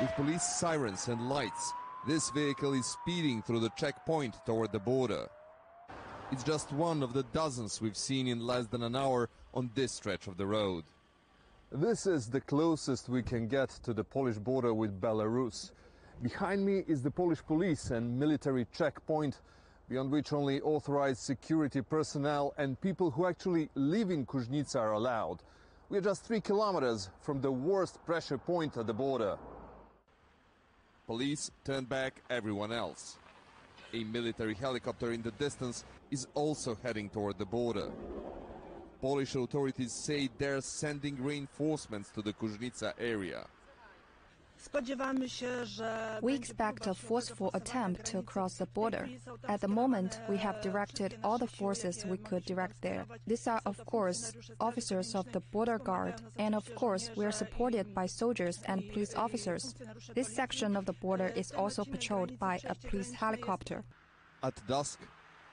With police sirens and lights, this vehicle is speeding through the checkpoint toward the border. It's just one of the dozens we've seen in less than an hour on this stretch of the road. This is the closest we can get to the Polish border with Belarus. Behind me is the Polish police and military checkpoint, beyond which only authorized security personnel and people who actually live in Kuźnica are allowed. We are just three kilometers from the worst pressure point at the border. Police turn back everyone else. A military helicopter in the distance is also heading toward the border. Polish authorities say they're sending reinforcements to the Kuźnica area. We expect a forceful attempt to cross the border. At the moment, we have directed all the forces we could direct there. These are, of course, officers of the border guard, and of course, we are supported by soldiers and police officers. This section of the border is also patrolled by a police helicopter. At dusk,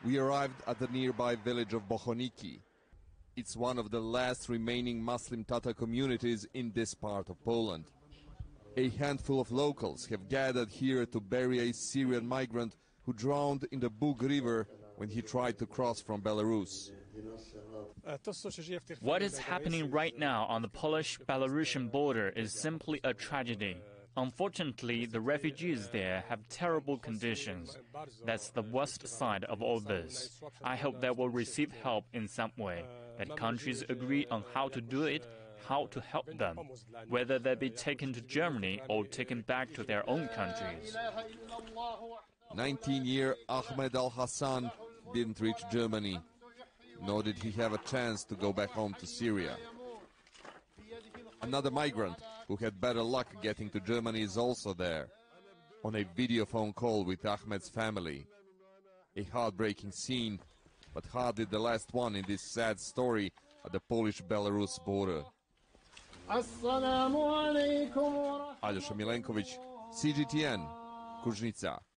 we arrived at the nearby village of Bohoniki. It's one of the last remaining Muslim Tatar communities in this part of Poland. A handful of locals have gathered here to bury a Syrian migrant who drowned in the Bug River when he tried to cross from Belarus. What is happening right now on the Polish Belarusian border is simply a tragedy. Unfortunately, the refugees there have terrible conditions. That's the worst side of all this. I hope they will receive help in some way, that countries agree on how to do it, how to help them, whether they be taken to Germany or taken back to their own countries. 19 year Ahmed Al Hassan didn't reach Germany, nor did he have a chance to go back home to Syria. Another migrant who had better luck getting to Germany is also there, on a video phone call with Ahmed's family. A heartbreaking scene, but hardly the last one in this sad story at the Polish-Belarus border. Assalamu alaikum wa rahmatullahi wa. Aljoša Milenković, CGTN, Kužnica.